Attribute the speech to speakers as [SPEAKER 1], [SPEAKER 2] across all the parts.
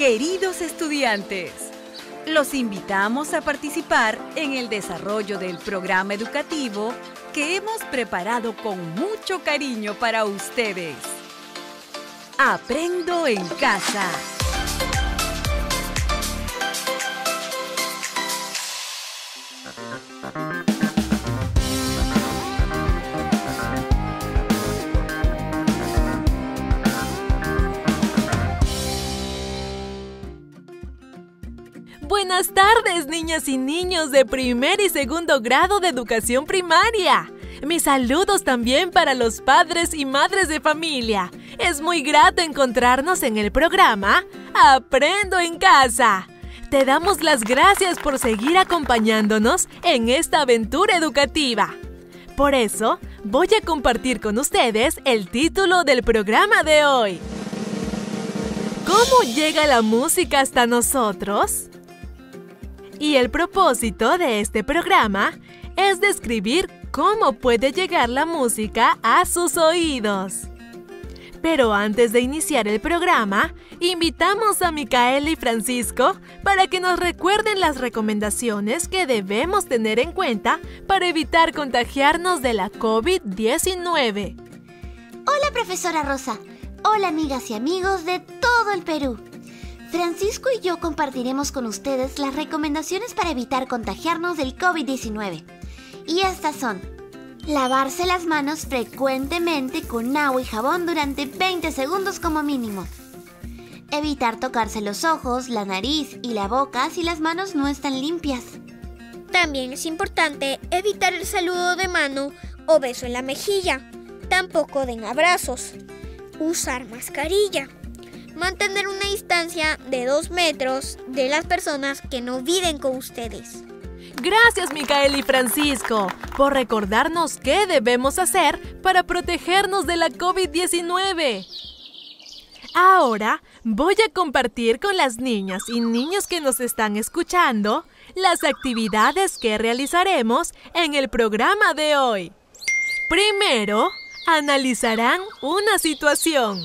[SPEAKER 1] Queridos estudiantes, los invitamos a participar en el desarrollo del programa educativo que hemos preparado con mucho cariño para ustedes. Aprendo en casa.
[SPEAKER 2] Buenas tardes, niñas y niños de primer y segundo grado de educación primaria. Mis saludos también para los padres y madres de familia. Es muy grato encontrarnos en el programa Aprendo en casa. Te damos las gracias por seguir acompañándonos en esta aventura educativa. Por eso, voy a compartir con ustedes el título del programa de hoy. ¿Cómo llega la música hasta nosotros? Y el propósito de este programa es describir cómo puede llegar la música a sus oídos. Pero antes de iniciar el programa, invitamos a Micaela y Francisco para que nos recuerden las recomendaciones que debemos tener en cuenta para evitar contagiarnos de la COVID-19.
[SPEAKER 3] Hola, profesora Rosa. Hola, amigas y amigos de todo el Perú. Francisco y yo compartiremos con ustedes las recomendaciones para evitar contagiarnos del COVID-19. Y estas son, lavarse las manos frecuentemente con agua y jabón durante 20 segundos como mínimo. Evitar tocarse los ojos, la nariz y la boca si las manos no están limpias.
[SPEAKER 4] También es importante evitar el saludo de mano o beso en la mejilla. Tampoco den abrazos. Usar mascarilla mantener una distancia de 2 metros de las personas que no viven con ustedes.
[SPEAKER 2] Gracias, Micael y Francisco, por recordarnos qué debemos hacer para protegernos de la COVID-19. Ahora voy a compartir con las niñas y niños que nos están escuchando las actividades que realizaremos en el programa de hoy. Primero, analizarán una situación.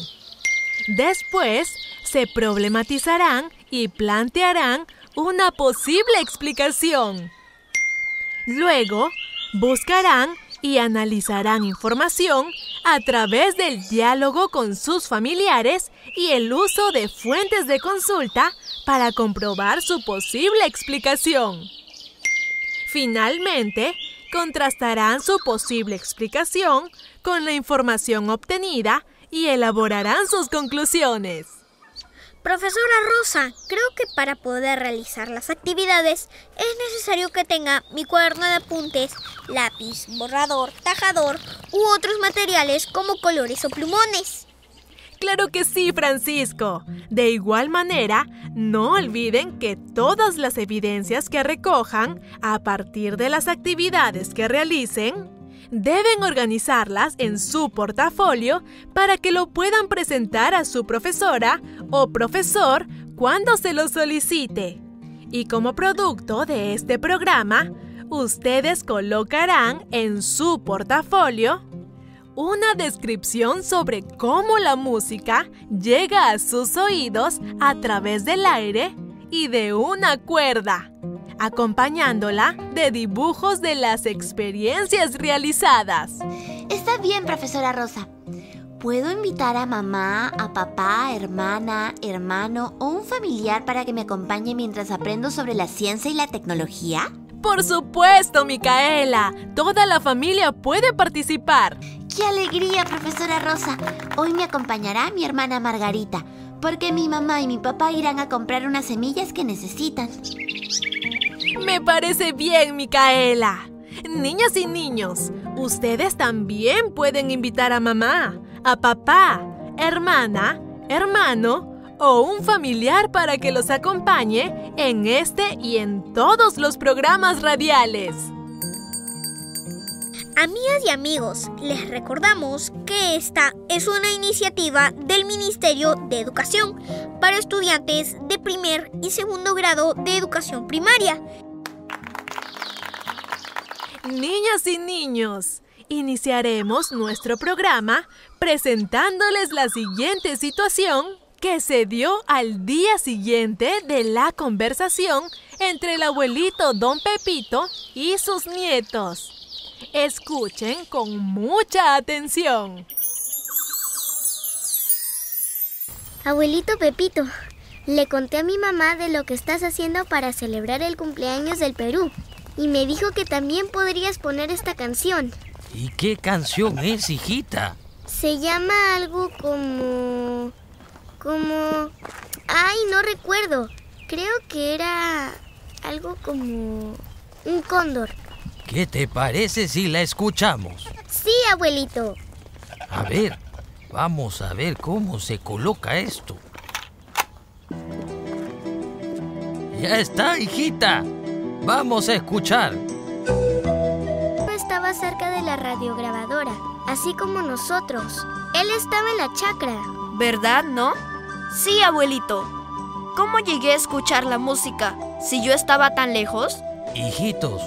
[SPEAKER 2] Después, se problematizarán y plantearán una posible explicación. Luego, buscarán y analizarán información a través del diálogo con sus familiares y el uso de fuentes de consulta para comprobar su posible explicación. Finalmente, contrastarán su posible explicación con la información obtenida y elaborarán sus conclusiones.
[SPEAKER 4] Profesora Rosa, creo que para poder realizar las actividades es necesario que tenga mi cuaderno de apuntes, lápiz, borrador, tajador u otros materiales como colores o plumones.
[SPEAKER 2] Claro que sí, Francisco. De igual manera, no olviden que todas las evidencias que recojan a partir de las actividades que realicen deben organizarlas en su portafolio para que lo puedan presentar a su profesora o profesor cuando se lo solicite. Y como producto de este programa, ustedes colocarán en su portafolio una descripción sobre cómo la música llega a sus oídos a través del aire y de una cuerda acompañándola de dibujos de las experiencias realizadas.
[SPEAKER 3] Está bien, profesora Rosa. ¿Puedo invitar a mamá, a papá, hermana, hermano o un familiar para que me acompañe mientras aprendo sobre la ciencia y la tecnología?
[SPEAKER 2] Por supuesto, Micaela. Toda la familia puede participar.
[SPEAKER 3] ¡Qué alegría, profesora Rosa! Hoy me acompañará mi hermana Margarita, porque mi mamá y mi papá irán a comprar unas semillas que necesitan.
[SPEAKER 2] Me parece bien, Micaela. Niñas y niños, ustedes también pueden invitar a mamá, a papá, hermana, hermano o un familiar para que los acompañe en este y en todos los programas radiales.
[SPEAKER 4] Amigas y amigos, les recordamos que esta es una iniciativa del Ministerio de Educación para estudiantes de primer y segundo grado de educación primaria
[SPEAKER 2] Niñas y niños, iniciaremos nuestro programa presentándoles la siguiente situación que se dio al día siguiente de la conversación entre el abuelito Don Pepito y sus nietos. Escuchen con mucha atención.
[SPEAKER 5] Abuelito Pepito, le conté a mi mamá de lo que estás haciendo para celebrar el cumpleaños del Perú y me dijo que también podrías poner esta canción.
[SPEAKER 6] ¿Y qué canción es, hijita?
[SPEAKER 5] Se llama algo como... como... Ay, no recuerdo. Creo que era algo como... un cóndor.
[SPEAKER 6] ¿Qué te parece si la escuchamos?
[SPEAKER 5] Sí, abuelito.
[SPEAKER 6] A ver, vamos a ver cómo se coloca esto. Ya está, hijita. Vamos a escuchar.
[SPEAKER 5] Estaba cerca de la radiograbadora, así como nosotros. Él estaba en la chacra.
[SPEAKER 7] ¿Verdad, no? Sí, abuelito. ¿Cómo llegué a escuchar la música si yo estaba tan lejos?
[SPEAKER 6] Hijitos,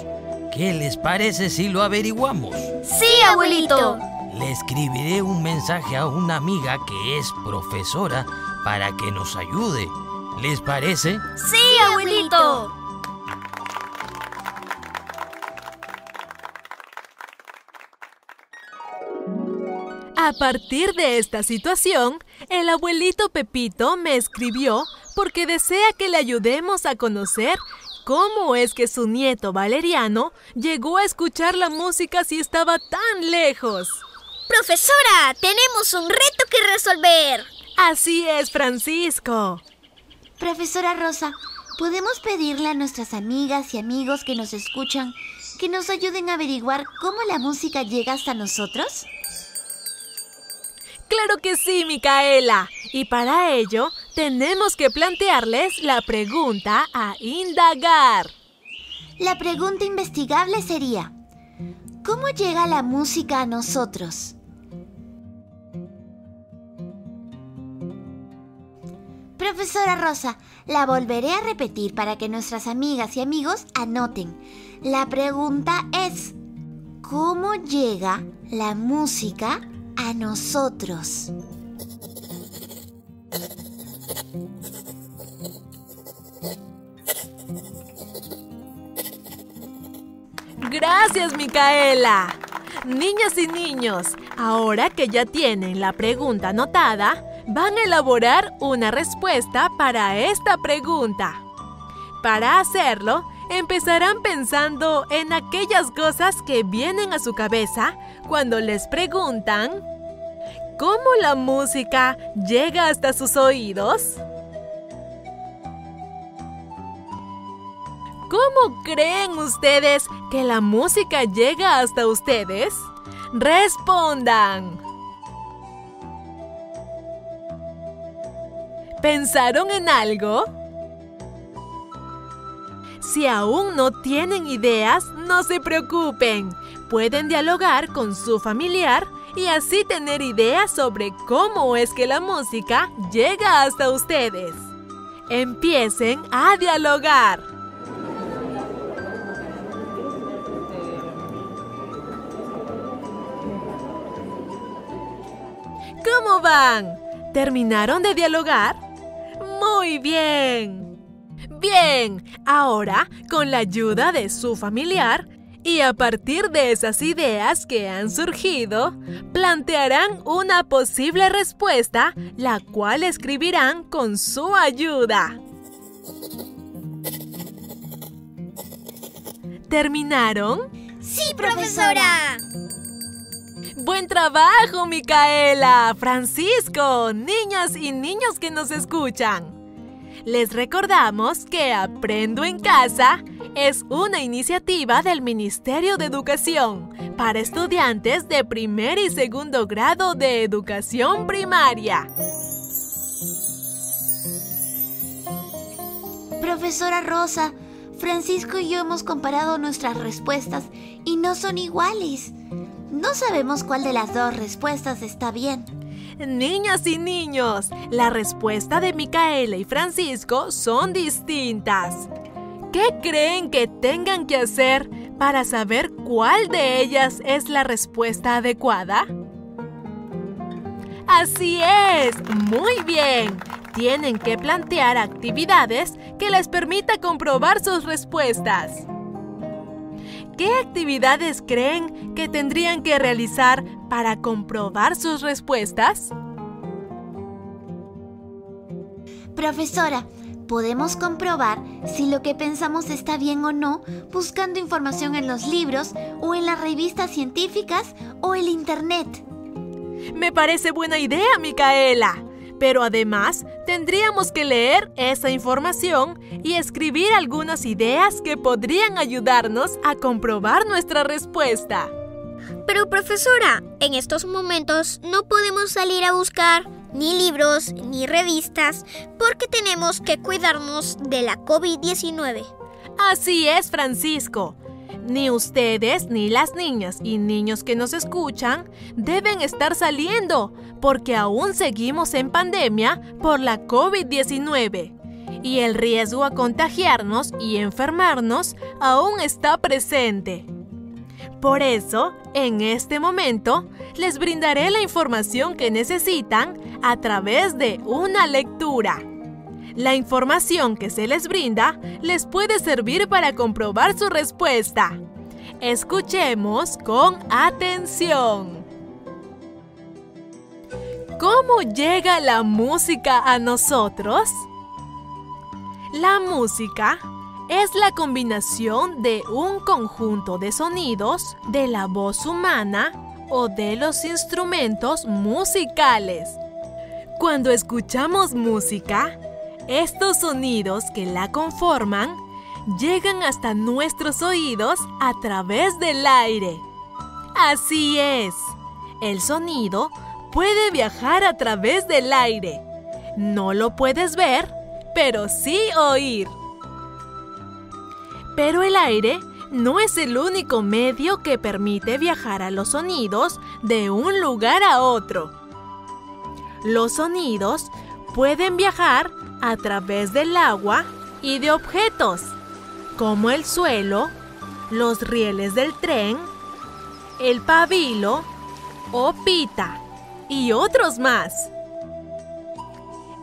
[SPEAKER 6] ¿qué les parece si lo averiguamos?
[SPEAKER 7] Sí, abuelito.
[SPEAKER 6] Le escribiré un mensaje a una amiga que es profesora para que nos ayude. ¿Les parece?
[SPEAKER 7] Sí, abuelito.
[SPEAKER 2] A partir de esta situación, el abuelito Pepito me escribió porque desea que le ayudemos a conocer cómo es que su nieto Valeriano llegó a escuchar la música si estaba tan lejos.
[SPEAKER 4] Profesora, tenemos un reto que resolver.
[SPEAKER 2] Así es, Francisco.
[SPEAKER 3] Profesora Rosa, ¿podemos pedirle a nuestras amigas y amigos que nos escuchan que nos ayuden a averiguar cómo la música llega hasta nosotros?
[SPEAKER 2] Claro que sí, Micaela. Y para ello, tenemos que plantearles la pregunta a indagar.
[SPEAKER 3] La pregunta investigable sería, ¿cómo llega la música a nosotros? Profesora Rosa, la volveré a repetir para que nuestras amigas y amigos anoten. La pregunta es, ¿cómo llega la música a nosotros?
[SPEAKER 2] Gracias, Micaela. Niñas y niños, ahora que ya tienen la pregunta anotada, van a elaborar una respuesta para esta pregunta. Para hacerlo, empezarán pensando en aquellas cosas que vienen a su cabeza cuando les preguntan ¿Cómo la música llega hasta sus oídos? ¿Cómo creen ustedes que la música llega hasta ustedes? Respondan. ¿Pensaron en algo? Si aún no tienen ideas, no se preocupen. Pueden dialogar con su familiar y así tener ideas sobre cómo es que la música llega hasta ustedes. Empiecen a dialogar. ¿Cómo van? ¿Terminaron de dialogar? Muy bien. Bien, ahora, con la ayuda de su familiar, y a partir de esas ideas que han surgido, plantearán una posible respuesta, la cual escribirán con su ayuda. ¿Terminaron?
[SPEAKER 4] Sí, profesora.
[SPEAKER 2] Buen trabajo, Micaela, Francisco, niñas y niños que nos escuchan. Les recordamos que Aprendo en Casa es una iniciativa del Ministerio de Educación para estudiantes de primer y segundo grado de educación primaria.
[SPEAKER 3] Profesora Rosa, Francisco y yo hemos comparado nuestras respuestas y no son iguales. No sabemos cuál de las dos respuestas está bien.
[SPEAKER 2] Niñas y niños, la respuesta de Micaela y Francisco son distintas. ¿Qué creen que tengan que hacer para saber cuál de ellas es la respuesta adecuada? Así es, muy bien. Tienen que plantear actividades que les permita comprobar sus respuestas. ¿Qué actividades creen que tendrían que realizar para comprobar sus respuestas?
[SPEAKER 3] Profesora, podemos comprobar si lo que pensamos está bien o no buscando información en los libros o en las revistas científicas o el Internet.
[SPEAKER 2] Me parece buena idea, Micaela. Pero además, tendríamos que leer esa información y escribir algunas ideas que podrían ayudarnos a comprobar nuestra respuesta.
[SPEAKER 4] Pero profesora, en estos momentos no podemos salir a buscar ni libros ni revistas porque tenemos que cuidarnos de la COVID-19.
[SPEAKER 2] Así es, Francisco. Ni ustedes, ni las niñas y niños que nos escuchan deben estar saliendo porque aún seguimos en pandemia por la COVID-19 y el riesgo a contagiarnos y enfermarnos aún está presente. Por eso, en este momento, les brindaré la información que necesitan a través de una lectura. La información que se les brinda les puede servir para comprobar su respuesta. Escuchemos con atención. ¿Cómo llega la música a nosotros? La música es la combinación de un conjunto de sonidos de la voz humana o de los instrumentos musicales. Cuando escuchamos música, estos sonidos que la conforman llegan hasta nuestros oídos a través del aire. Así es, el sonido puede viajar a través del aire. No lo puedes ver, pero sí oír. Pero el aire no es el único medio que permite viajar a los sonidos de un lugar a otro. Los sonidos pueden viajar a través del agua y de objetos, como el suelo, los rieles del tren, el pabilo o pita y otros más.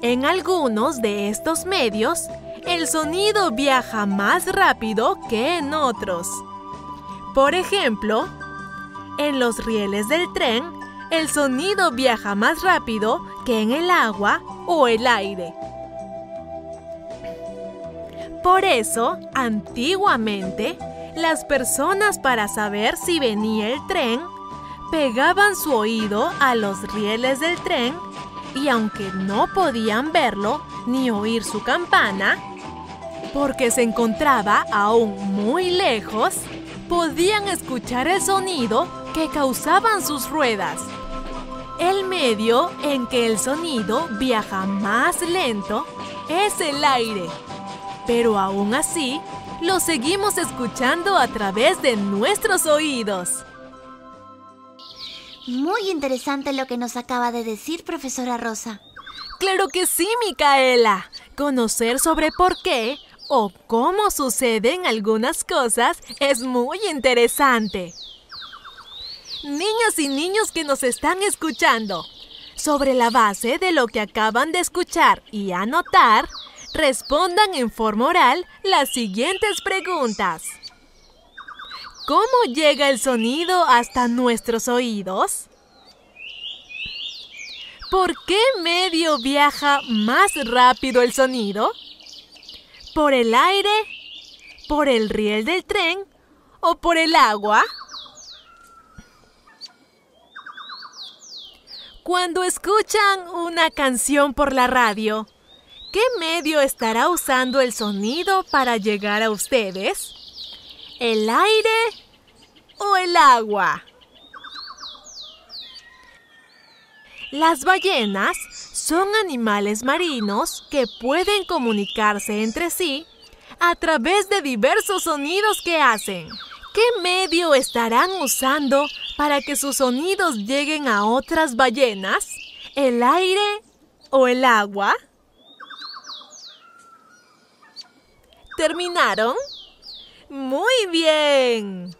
[SPEAKER 2] En algunos de estos medios, el sonido viaja más rápido que en otros. Por ejemplo, en los rieles del tren, el sonido viaja más rápido que en el agua o el aire. Por eso, antiguamente, las personas para saber si venía el tren, pegaban su oído a los rieles del tren y aunque no podían verlo ni oír su campana, porque se encontraba aún muy lejos, podían escuchar el sonido que causaban sus ruedas. El medio en que el sonido viaja más lento es el aire pero aún así, lo seguimos escuchando a través de nuestros oídos.
[SPEAKER 3] Muy interesante lo que nos acaba de decir, profesora Rosa.
[SPEAKER 2] Claro que sí, Micaela. Conocer sobre por qué o cómo suceden algunas cosas es muy interesante. Niñas y niños que nos están escuchando, sobre la base de lo que acaban de escuchar y anotar, Respondan en forma oral las siguientes preguntas. ¿Cómo llega el sonido hasta nuestros oídos? ¿Por qué medio viaja más rápido el sonido? ¿Por el aire? ¿Por el riel del tren? ¿O por el agua? Cuando escuchan una canción por la radio, ¿Qué medio estará usando el sonido para llegar a ustedes? ¿El aire o el agua? Las ballenas son animales marinos que pueden comunicarse entre sí a través de diversos sonidos que hacen. ¿Qué medio estarán usando para que sus sonidos lleguen a otras ballenas? ¿El aire o el agua? ¿Terminaron? Muy bien.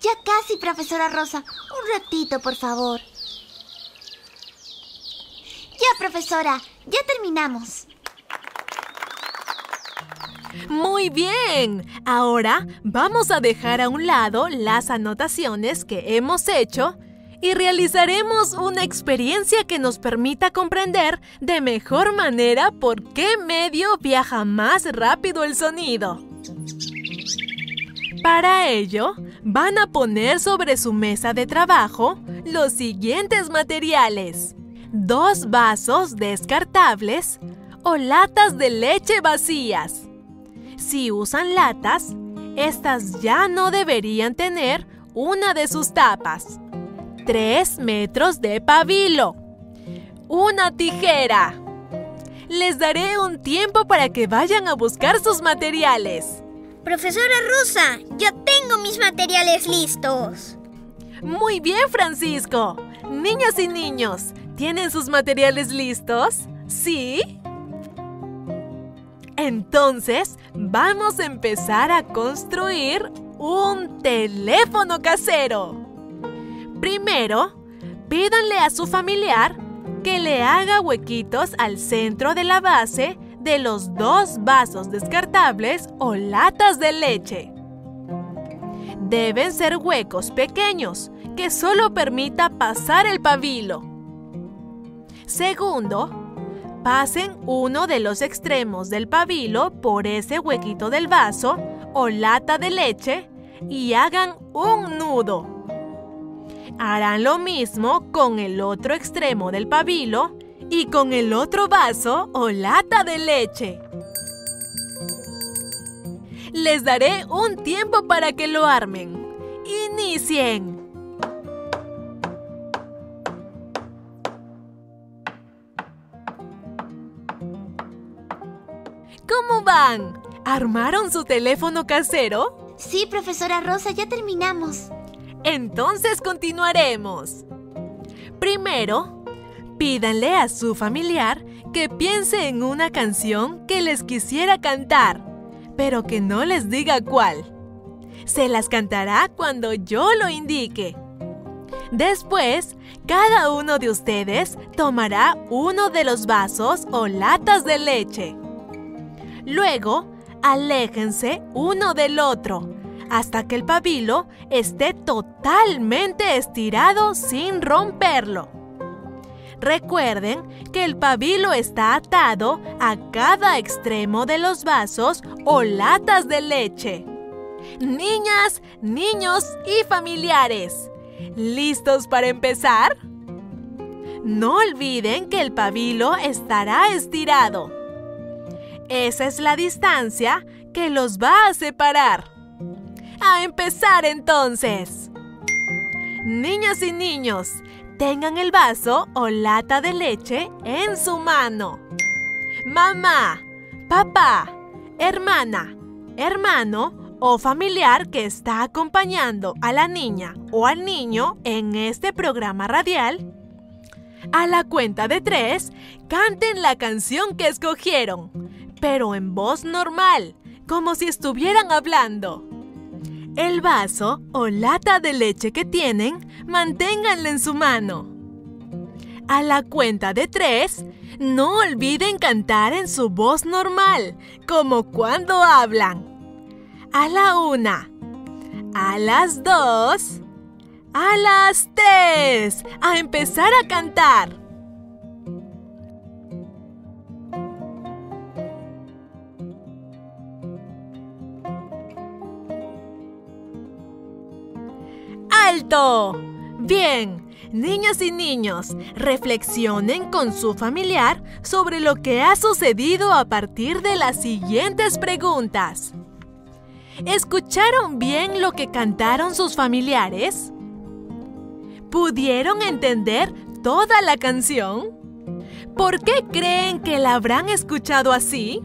[SPEAKER 3] Ya casi, profesora Rosa. Un ratito, por favor. Ya, profesora. Ya terminamos.
[SPEAKER 2] Muy bien. Ahora vamos a dejar a un lado las anotaciones que hemos hecho y realizaremos una experiencia que nos permita comprender de mejor manera por qué medio viaja más rápido el sonido. Para ello, van a poner sobre su mesa de trabajo los siguientes materiales. Dos vasos descartables o latas de leche vacías. Si usan latas, estas ya no deberían tener una de sus tapas. 3 metros de pabilo. Una tijera. Les daré un tiempo para que vayan a buscar sus materiales.
[SPEAKER 4] Profesora Rosa, ya tengo mis materiales listos.
[SPEAKER 2] Muy bien, Francisco. Niñas y niños, ¿tienen sus materiales listos? ¿Sí? Entonces, vamos a empezar a construir un teléfono casero. Primero, pídanle a su familiar que le haga huequitos al centro de la base de los dos vasos descartables o latas de leche. Deben ser huecos pequeños que solo permita pasar el pabilo. Segundo, pasen uno de los extremos del pabilo por ese huequito del vaso o lata de leche y hagan un nudo. Harán lo mismo con el otro extremo del pabilo y con el otro vaso o lata de leche. Les daré un tiempo para que lo armen. Inicien. ¿Cómo van? ¿Armaron su teléfono casero?
[SPEAKER 3] Sí, profesora Rosa, ya terminamos.
[SPEAKER 2] Entonces continuaremos. Primero, pídanle a su familiar que piense en una canción que les quisiera cantar, pero que no les diga cuál. Se las cantará cuando yo lo indique. Después, cada uno de ustedes tomará uno de los vasos o latas de leche. Luego, aléjense uno del otro hasta que el pabilo esté totalmente estirado sin romperlo. Recuerden que el pabilo está atado a cada extremo de los vasos o latas de leche. Niñas, niños y familiares, ¿listos para empezar? No olviden que el pabilo estará estirado. Esa es la distancia que los va a separar. A empezar entonces. Niñas y niños, tengan el vaso o lata de leche en su mano. Mamá, papá, hermana, hermano o familiar que está acompañando a la niña o al niño en este programa radial. A la cuenta de tres, canten la canción que escogieron, pero en voz normal, como si estuvieran hablando. El vaso o lata de leche que tienen, manténganla en su mano. A la cuenta de tres, no olviden cantar en su voz normal, como cuando hablan. A la una, a las dos, a las tres, a empezar a cantar. Bien, niñas y niños, reflexionen con su familiar sobre lo que ha sucedido a partir de las siguientes preguntas. ¿Escucharon bien lo que cantaron sus familiares? ¿Pudieron entender toda la canción? ¿Por qué creen que la habrán escuchado así?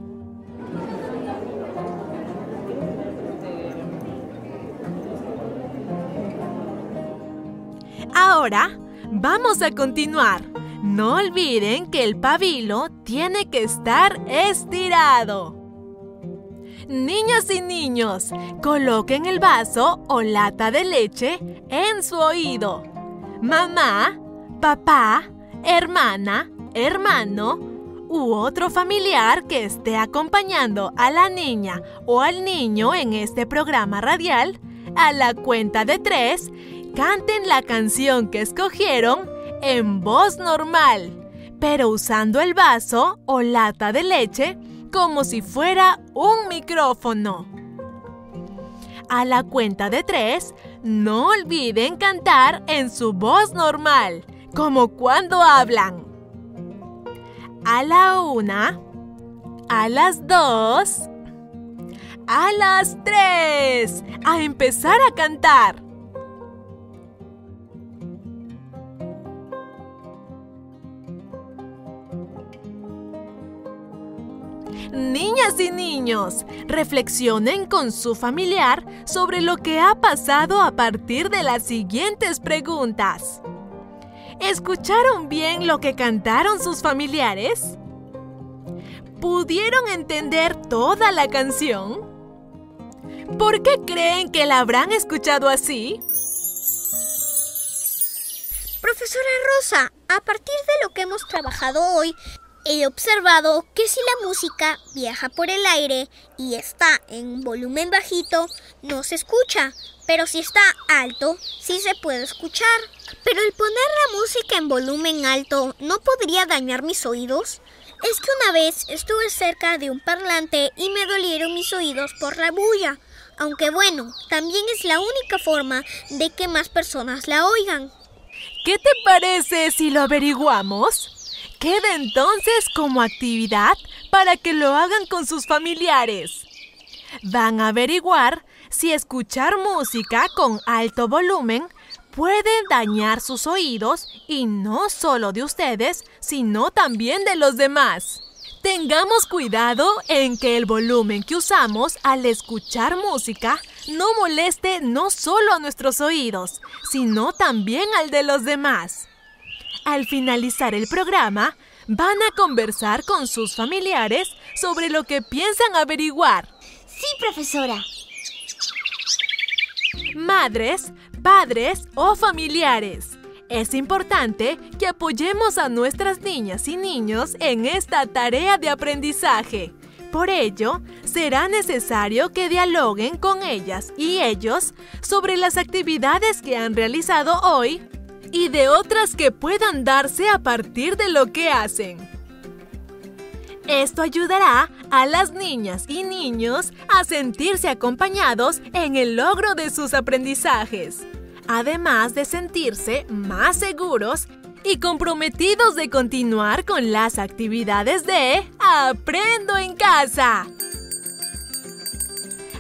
[SPEAKER 2] Ahora, vamos a continuar. No olviden que el pabilo tiene que estar estirado. Niñas y niños, coloquen el vaso o lata de leche en su oído. Mamá, papá, hermana, hermano u otro familiar que esté acompañando a la niña o al niño en este programa radial, a la cuenta de tres, canten la canción que escogieron en voz normal, pero usando el vaso o lata de leche como si fuera un micrófono. A la cuenta de tres, no olviden cantar en su voz normal, como cuando hablan. A la una, a las dos, a las tres, a empezar a cantar. Niñas y niños, reflexionen con su familiar sobre lo que ha pasado a partir de las siguientes preguntas. ¿Escucharon bien lo que cantaron sus familiares? ¿Pudieron entender toda la canción? ¿Por qué creen que la habrán escuchado así?
[SPEAKER 4] Profesora Rosa, a partir de lo que hemos trabajado hoy, He observado que si la música viaja por el aire y está en un volumen bajito, no se escucha, pero si está alto, sí se puede escuchar. Pero el poner la música en volumen alto no podría dañar mis oídos. Es que una vez estuve cerca de un parlante y me dolieron mis oídos por la bulla. Aunque bueno, también es la única forma de que más personas la oigan.
[SPEAKER 2] ¿Qué te parece si lo averiguamos? Queda entonces como actividad para que lo hagan con sus familiares. Van a averiguar si escuchar música con alto volumen puede dañar sus oídos y no solo de ustedes, sino también de los demás. Tengamos cuidado en que el volumen que usamos al escuchar música no moleste no solo a nuestros oídos, sino también al de los demás. Al finalizar el programa, van a conversar con sus familiares sobre lo que piensan averiguar.
[SPEAKER 3] Sí, profesora.
[SPEAKER 2] Madres, padres o familiares. Es importante que apoyemos a nuestras niñas y niños en esta tarea de aprendizaje. Por ello, será necesario que dialoguen con ellas y ellos sobre las actividades que han realizado hoy y de otras que puedan darse a partir de lo que hacen. Esto ayudará a las niñas y niños a sentirse acompañados en el logro de sus aprendizajes, además de sentirse más seguros y comprometidos de continuar con las actividades de Aprendo en casa.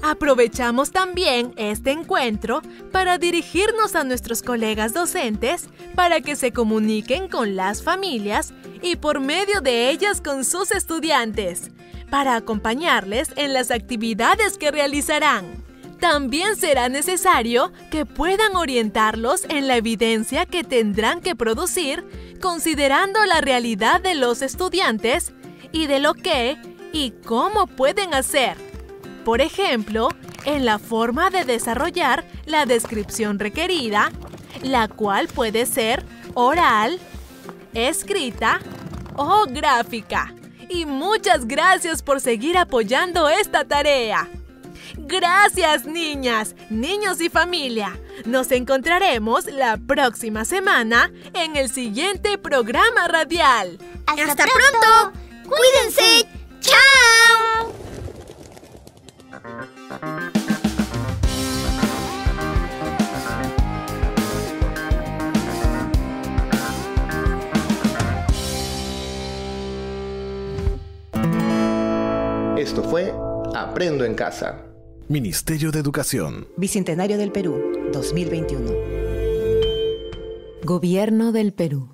[SPEAKER 2] Aprovechamos también este encuentro para dirigirnos a nuestros colegas docentes para que se comuniquen con las familias y por medio de ellas con sus estudiantes, para acompañarles en las actividades que realizarán. También será necesario que puedan orientarlos en la evidencia que tendrán que producir considerando la realidad de los estudiantes y de lo que y cómo pueden hacer por ejemplo, en la forma de desarrollar la descripción requerida, la cual puede ser oral, escrita o gráfica. Y muchas gracias por seguir apoyando esta tarea. Gracias niñas, niños y familia. Nos encontraremos la próxima semana en el siguiente programa radial.
[SPEAKER 4] Hasta, pronto. Cuídense. Chao.
[SPEAKER 8] Esto fue Aprendo en Casa.
[SPEAKER 9] Ministerio de Educación.
[SPEAKER 10] Bicentenario del Perú, 2021.
[SPEAKER 1] Gobierno del Perú.